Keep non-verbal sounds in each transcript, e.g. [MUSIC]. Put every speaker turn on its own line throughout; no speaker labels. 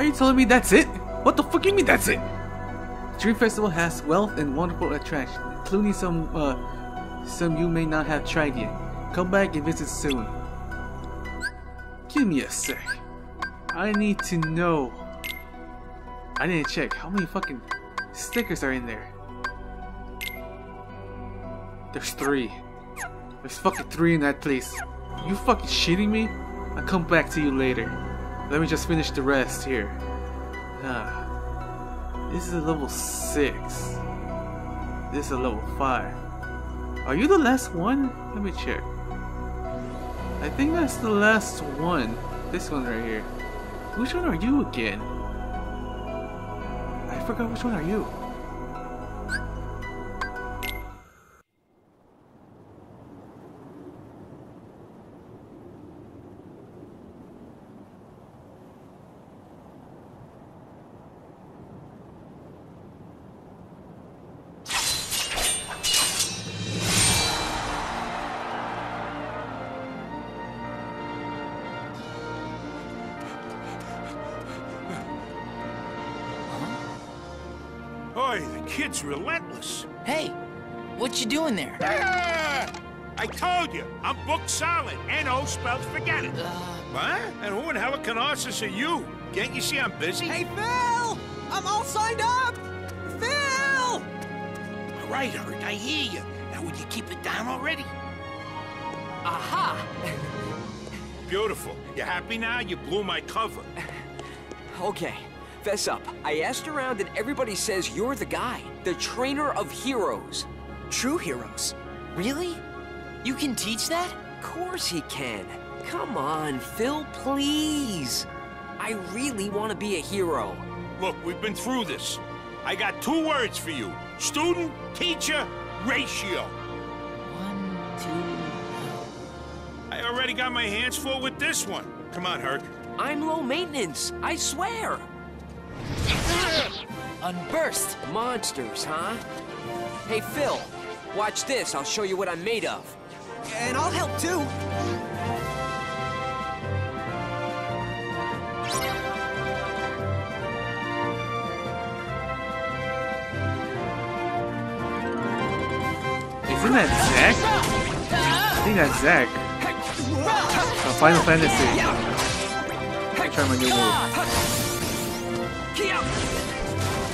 Are you telling me that's it? What the fuck you mean that's it? Dream Festival has wealth and wonderful attractions, including some, uh, some you may not have tried yet. Come back and visit soon. Give me a sec. I need to know. I didn't check. How many fucking stickers are in there? There's three. There's fucking three in that place. You fucking shitting me? I'll come back to you later. Let me just finish the rest here. Ah. This is a level 6. This is a level 5. Are you the last one? Let me check. I think that's the last one. This one right here. Which one are you again? I forgot which one are you.
Relentless.
Hey, what you doing there?
Ah! I told you, I'm booked solid. N-O spells forget it.
Uh,
What? And who in Halicarnassus are you? Can't you see I'm busy?
Hey, Phil! I'm all signed up! Phil!
All right, Herc, I hear you. Now, would you keep it down already?
aha!
Beautiful. You happy now? You blew my cover.
Okay, fess up. I asked around and everybody says you're the guy, the trainer of heroes. True heroes.
Really? You can teach that?
Of course he can. Come on, Phil, please. I really want to be a hero.
Look, we've been through this. I got two words for you. Student, teacher, ratio.
One, two.
I already got my hands full with this one. Come on, Herc.
I'm low maintenance, I swear.
Unburst!
Monsters, huh? Hey, Phil, watch this. I'll show you what I'm made of. And I'll help too.
Isn't that Zack? I think that's Zack. From Final Fantasy. I'll try my new move.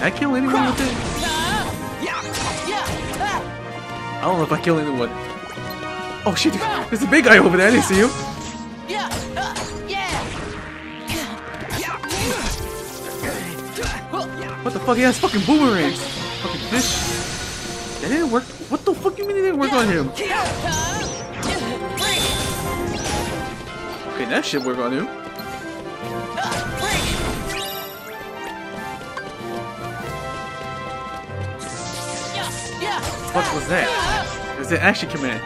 I kill anyone with it? I don't know if I kill anyone. Oh shit, there's a big guy over there. I didn't see him. What the fuck? He has fucking boomerangs. Fucking fish. That didn't work. What the fuck you mean it didn't work on him? Okay, that shit work on him. What was that? It was an action command.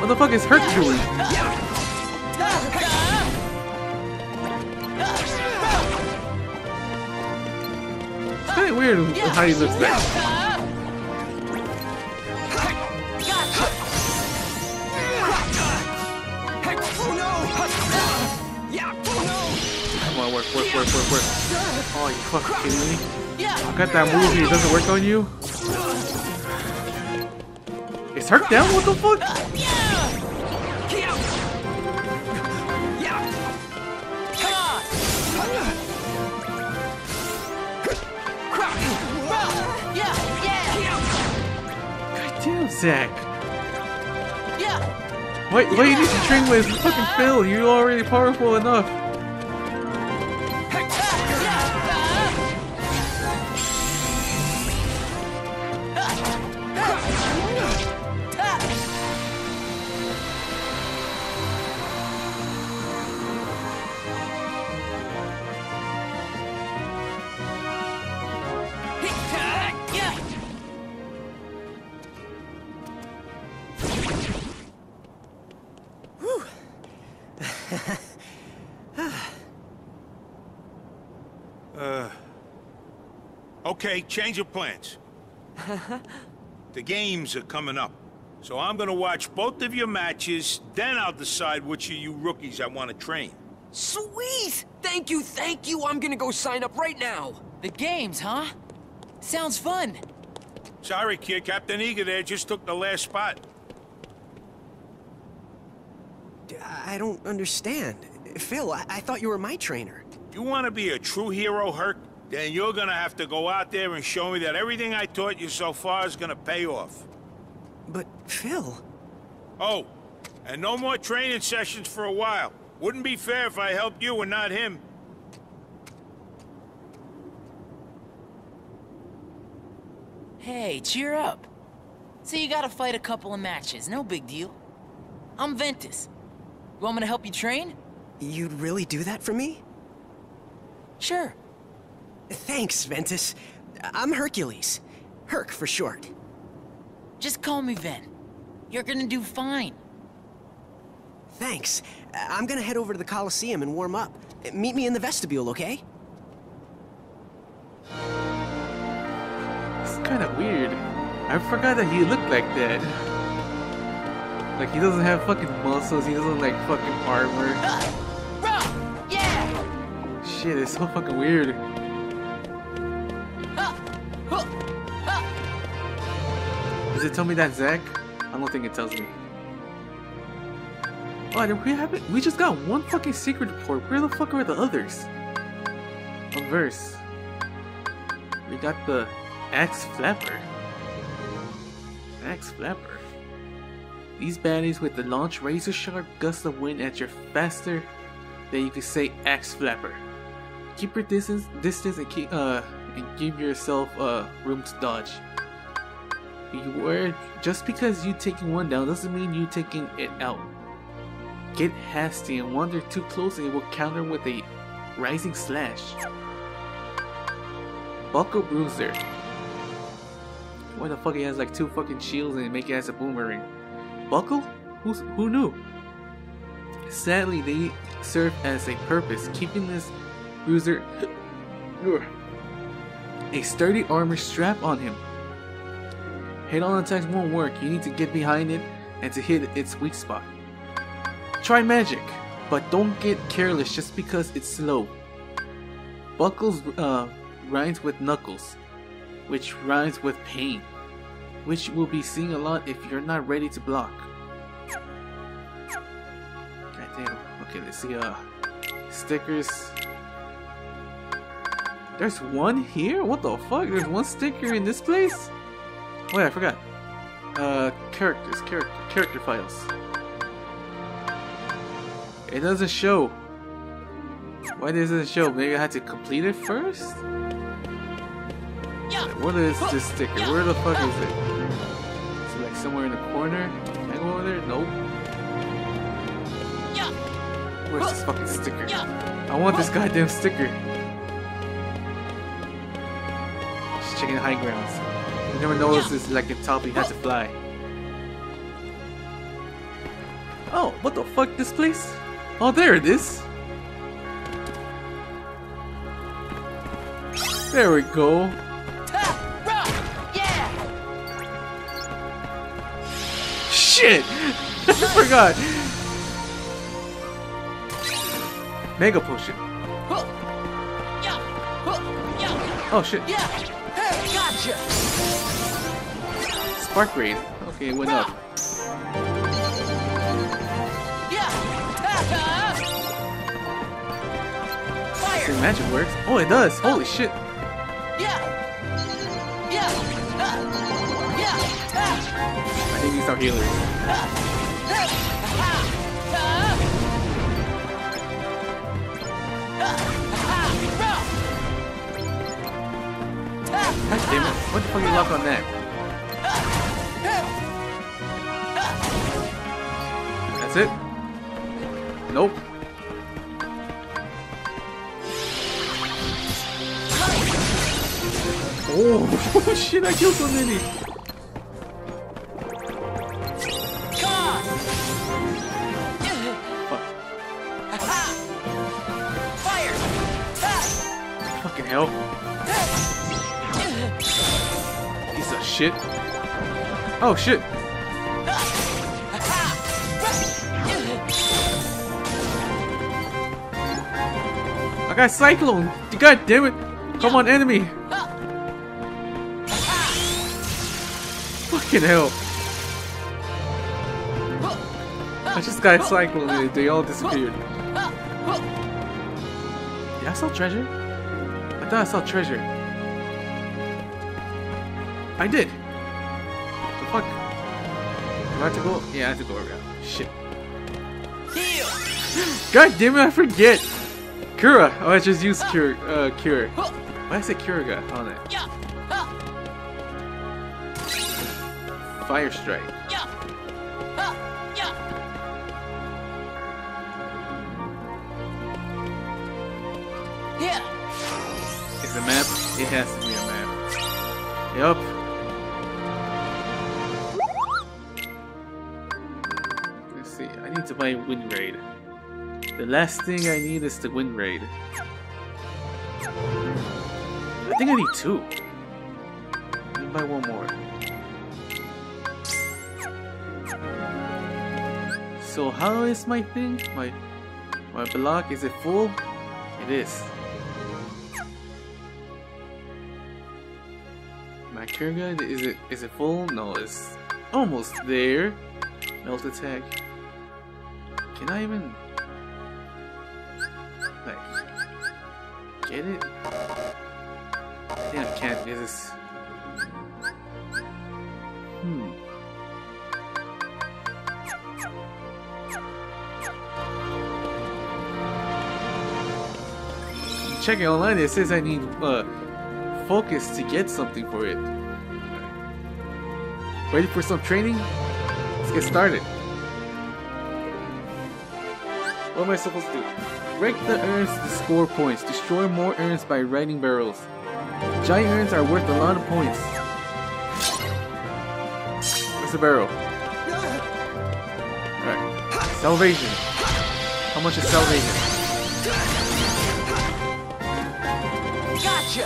What the fuck is Herc doing? It's kind of weird how he looks like. Oh, you fucking kidding me? I got that movie. It doesn't work on you? Is Herc down? What the fuck? God damn, Zack. Wait, what you need to train with fucking Phil? You're already powerful enough.
Okay, change of plans. [LAUGHS] the games are coming up. So I'm gonna watch both of your matches, then I'll decide which of you rookies I want to train.
Sweet! Thank you, thank you. I'm gonna go sign up right now.
The games, huh? Sounds fun.
Sorry, kid. Captain Eager there just took the last spot.
I don't understand. Phil, I, I thought you were my trainer.
You want to be a true hero, Herc? Then you're gonna have to go out there and show me that everything I taught you so far is gonna pay off.
But, Phil...
Oh, and no more training sessions for a while. Wouldn't be fair if I helped you and not him.
Hey, cheer up. So you gotta fight a couple of matches, no big deal. I'm Ventus. You want me to help you train?
You'd really do that for me?
Sure.
Thanks, Ventus. I'm Hercules. Herc for short.
Just call me Ven. You're gonna do fine.
Thanks. I'm gonna head over to the Coliseum and warm up. Meet me in the vestibule, okay?
It's kind of weird. I forgot that he looked like that. Like, he doesn't have fucking muscles, he doesn't like fucking armor.
Uh, Rah! Yeah!
Shit, it's so fucking weird. Does it tell me that Zack? I don't think it tells me. Oh, and we haven't. We just got one fucking secret report. Where the fuck are the others? A verse. We got the Axe Flapper. Axe Flapper. These baddies with the launch razor sharp gust of wind at your faster than you can say Axe Flapper. Keep your distance, distance, and keep uh, and give yourself uh room to dodge. Beware, just because you taking one down doesn't mean you taking it out. Get hasty and wander too close and it will counter with a rising slash. Buckle Bruiser. Why the fuck he has like two fucking shields and make it as a boomerang? Buckle? Who's, who knew? Sadly, they serve as a purpose, keeping this bruiser a sturdy armor strap on him. Head-on attacks won't work. You need to get behind it and to hit its weak spot. Try magic, but don't get careless just because it's slow. Buckles uh, rhymes with knuckles, which rhymes with pain, which will be seen a lot if you're not ready to block. Goddamn. Okay, let's see. Uh, stickers. There's one here? What the fuck? There's one sticker in this place? Oh yeah, I forgot. Uh, characters, character, character files. It doesn't show. Why does it show? Maybe I had to complete it first?
Yeah!
What is this sticker? Where the fuck is it? Is it like somewhere in the corner? Can I go over there? Nope.
Yeah!
Where's this fucking sticker? I want this goddamn sticker. Just checking the high grounds. You never noticed this is like a top you had to fly. Oh, what the fuck this place? Oh there it is. There we go.
Yeah!
Shit! [LAUGHS] I forgot. Mega potion. Oh shit.
Yeah! Hey, gotcha!
Spark raid. Okay, went up.
Fire!
magic works. Oh, it does. Holy shit.
Yeah! Yeah! Ha! Yeah! Ha!
I think these are healers. God damn it. What the fuck you lock on that? That's it? Nope. Oh [LAUGHS] shit, I killed so many. Fucking hell. Shit. Oh shit. Got Cyclone! God damn it! Come on, enemy! Fucking hell. I just got Cyclone and they all disappeared. Yeah, I saw treasure. I thought I saw treasure. I did. The fuck? Do I have to go? Yeah, I have to go around. Shit. God damn it, I forget! Cura! Oh, I just used Cure, uh, Cure. Why I say Curaga on it? Fire Strike. Is a map? It has to be a map. Yup. Let's see. I need to buy Wind Raid. The last thing I need is the Wind Raid. I think I need two. Me buy one more. So how is my thing? My my block is it full? It is. My cure gun is it is it full? No, it's almost there. Melt attack. Can I even get it? I think I can't get this. Hmm. Checking online, it says I need uh, focus to get something for it. Ready for some training? Let's get started. What am I supposed to do? Break the urns to score points. Destroy more urns by riding barrels. Giant urns are worth a lot of points. Where's the barrel? Alright. Salvation. How much is salvation?
Gotcha!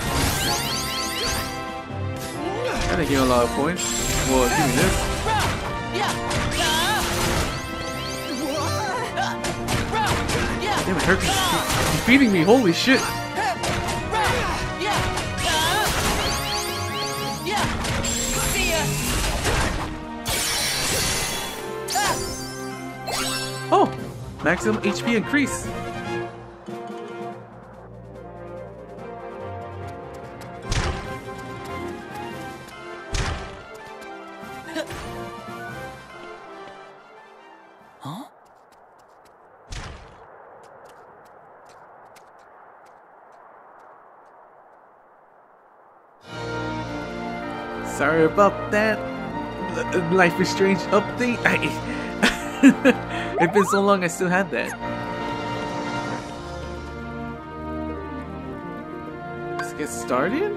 That didn't give a lot of points. Well, give me this. Hercules defeating me. Holy shit. Oh! Maximum HP increase. Sorry about that. Life is Strange update. I... [LAUGHS] it's been so long, I still had that. Let's get started.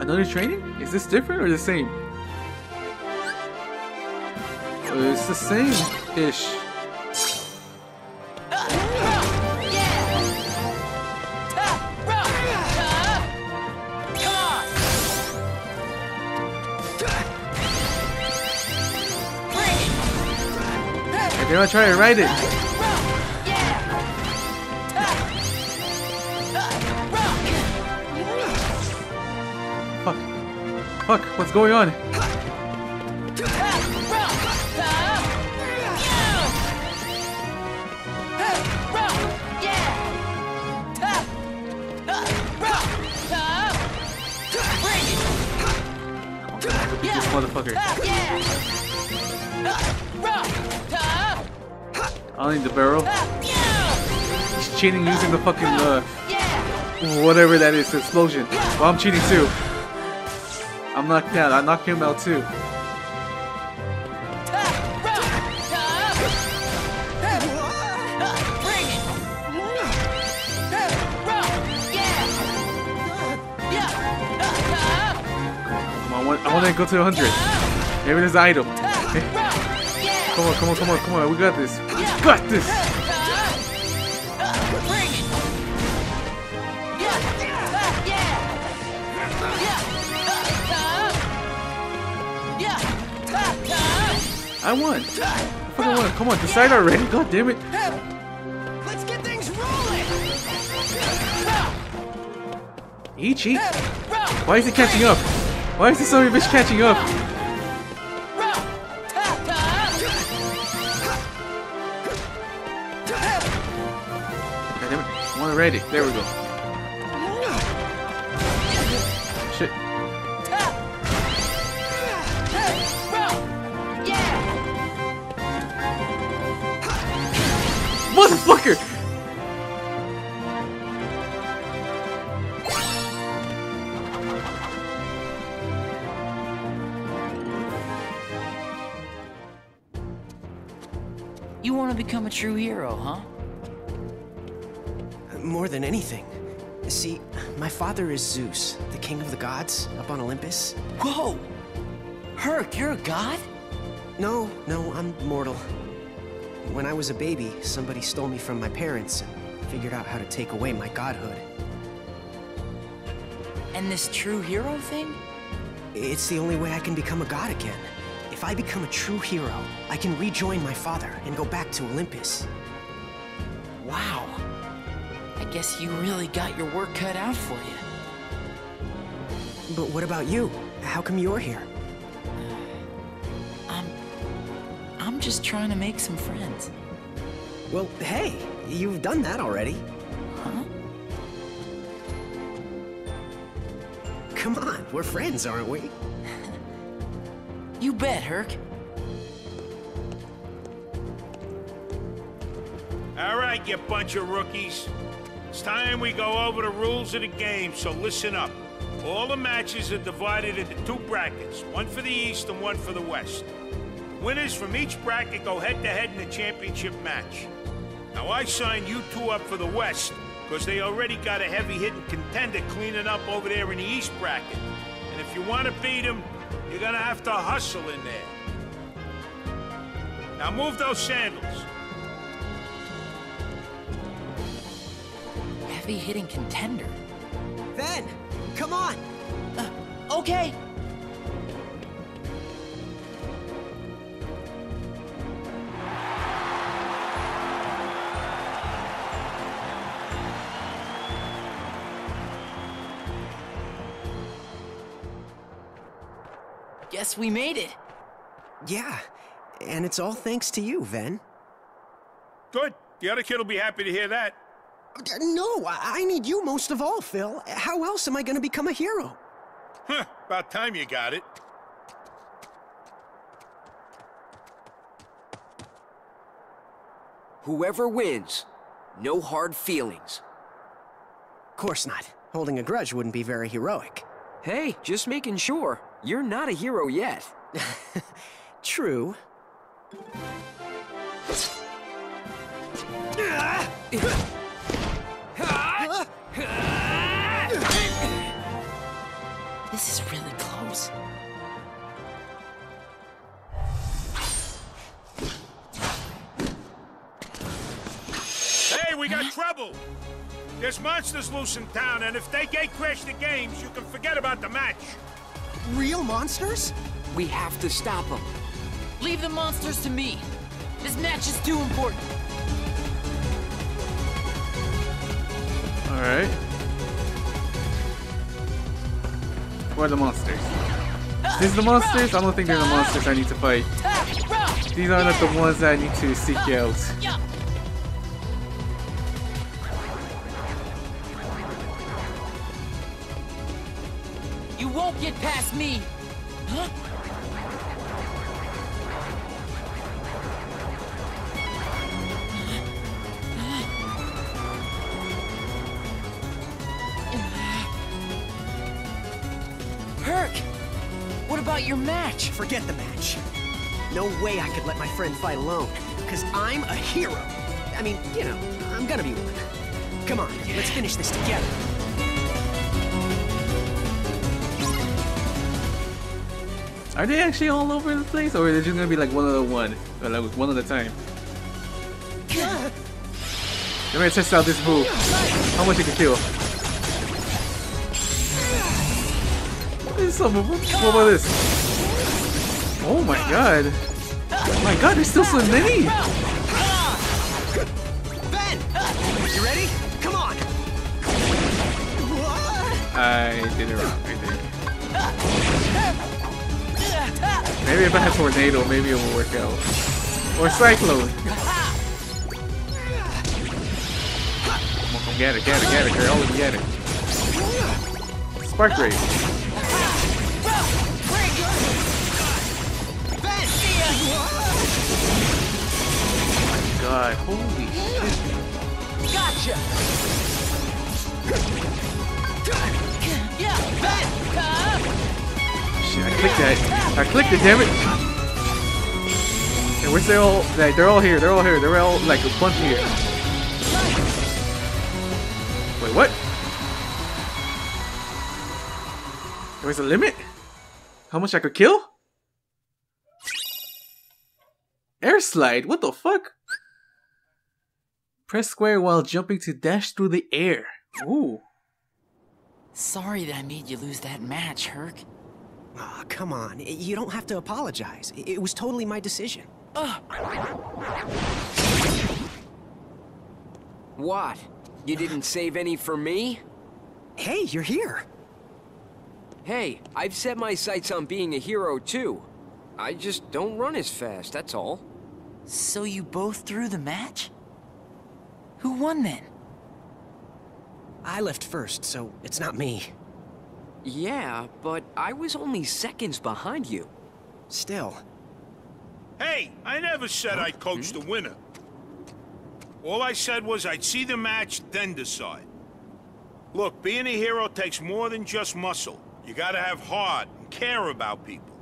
Another training? Is this different or the same? It's the same ish. And they're gonna try to write it. Fuck. Fuck, what's going on? This motherfucker. I need the barrel. He's cheating using the fucking, uh, whatever that is, explosion. Well, I'm cheating too. I'm knocked out. I knocked him out too. Come on, I want, I want to go to 100. Maybe there's an item. [LAUGHS] Come on, come on, come on, come on. We got this. Got this. I won. I fucking won. Come on, decide already. God damn it.
Let's get things rolling!
Each. Why is he catching up? Why is this son of a bitch catching up? It. One. There we go. Shit. Motherfucker!
You want to become a true hero, huh?
More than anything. See, my father is Zeus, the king of the gods, up on Olympus.
Whoa! Herc, you're a god?
No, no, I'm mortal. When I was a baby, somebody stole me from my parents and figured out how to take away my godhood.
And this true hero thing?
It's the only way I can become a god again. If I become a true hero, I can rejoin my father and go back to Olympus.
Wow. I guess you really got your work cut out for you.
But what about you? How come you're here?
Uh, I'm... I'm just trying to make some friends.
Well, hey, you've done that already.
Huh?
Come on, we're friends, aren't we? [LAUGHS]
You bet, Herc.
All right, you bunch of rookies. It's time we go over the rules of the game, so listen up. All the matches are divided into two brackets, one for the East and one for the West. Winners from each bracket go head-to-head in the championship match. Now, I signed you two up for the West, because they already got a heavy-hitting contender cleaning up over there in the East bracket. And if you want to beat them, you're gonna have to hustle in there. Now move those sandals.
Heavy hitting contender.
Then, come on!
Uh, okay. Guess we made it.
Yeah, and it's all thanks to you, Ven.
Good. The other kid will be happy to hear that.
No, I I need you most of all, Phil. How else am I gonna become a hero?
Huh, about time you got it.
Whoever wins, no hard feelings.
Of Course not. Holding a grudge wouldn't be very heroic.
Hey, just making sure. You're not a hero yet. [LAUGHS]
True. [LAUGHS]
This is really close.
Hey, we got trouble! There's monsters loose in town, and if they gate crash the games, you can forget about the match.
Real monsters?
We have to stop them.
Leave the monsters to me. This match is too important.
Alright. Are the monsters? These the monsters? I don't think they're the monsters I need to fight. These are not the ones that I need to seek out.
You won't get past me. Huh? Match?
Forget the match. No way I could let my friend fight alone. Because I'm a hero. I mean, you know, I'm gonna be one. Come on, let's finish this together.
Are they actually all over the place, or are they just gonna be like one at a one, or like one at a time? Let me test out this move. How much you can kill? This is some. What about this? Oh my god! Oh my god, there's still so many.
Ven! You ready? Come on! What?
I did it wrong, I think. Maybe if I had Tornado, maybe it will work out. Or Cyclone. Come on, come get it, get it, get it, girl, get it. Spark Ray. God, holy shit.
Gotcha! Yeah!
Shit, I clicked that. I clicked it, damn it. And where's they all? Like, they're all here. They're all here. They're all like a bunch here. Wait, what? There's a limit? How much I could kill? Air slide? What the fuck? Press square while jumping to dash through the air. Ooh.
Sorry that I made you lose that match, Herc.
Aw, come on. You don't have to apologize. It was totally my decision. Ugh.
What? You didn't save any for me?
Hey, you're here.
Hey, I've set my sights on being a hero too. I just don't run as fast, that's all.
So you both threw the match? Who won then?
I left first, so it's not me.
Yeah, but I was only seconds behind you.
Still.
Hey, I never said I'd coach the hmm? winner. All I said was I'd see the match, then decide. Look, being a hero takes more than just muscle. You gotta have heart and care about people.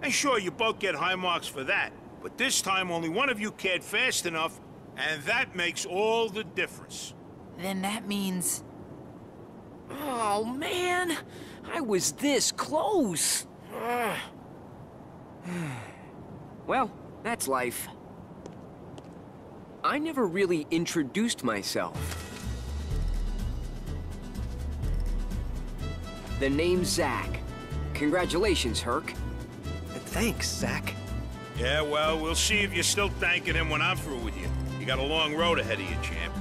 And sure, you both get high marks for that. But this time, only one of you cared fast enough, and that makes all the difference.
Then that means...
Oh, man! I was this close! [SIGHS] Well, that's life. I never really introduced myself. The name's Zack. Congratulations, Herc.
Thanks, Zack.
Yeah, well, we'll see if you're still thanking him when I'm through with you. You got a long road ahead of you, champ.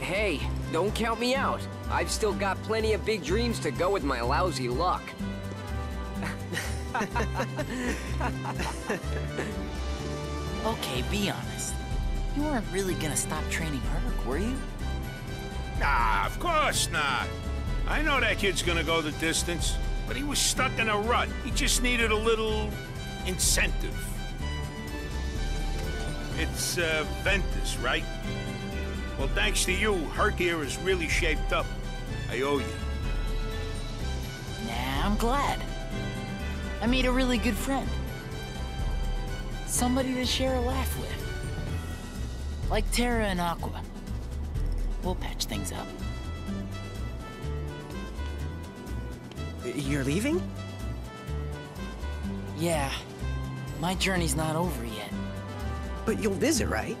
Hey, don't count me out. I've still got plenty of big dreams to go with my lousy luck. [LAUGHS]
Okay, be honest. You weren't really gonna stop training Herc, were you?
Nah, of course not. I know that kid's gonna go the distance, but he was stuck in a rut. He just needed a little incentive. It's uh, Ventus, right? Well, thanks to you, Herc is really shaped up. I owe you.
Nah, I'm glad. I made a really good friend. Somebody to share a laugh with. Like Terra and Aqua. We'll patch things up.
You're leaving?
Yeah, my journey's not over yet.
But you'll visit, right?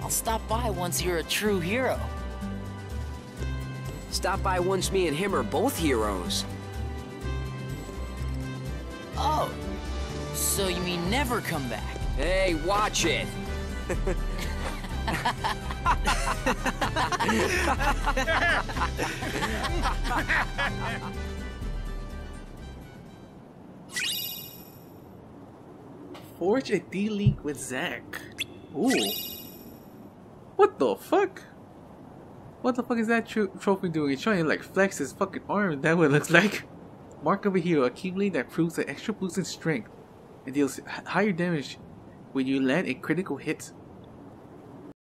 I'll stop by once you're a true hero.
Stop by once me and him are both heroes.
Oh, so you mean never come back?
Hey, watch it!
Forge a D-Link with Zack. Ooh. What the fuck? What the fuck is that tro trophy doing? It's trying to like flex his fucking arm. [LAUGHS] That what it looks like. Mark of a hero, accumulate that proves an extra boost in strength and deals higher damage when you land a critical hit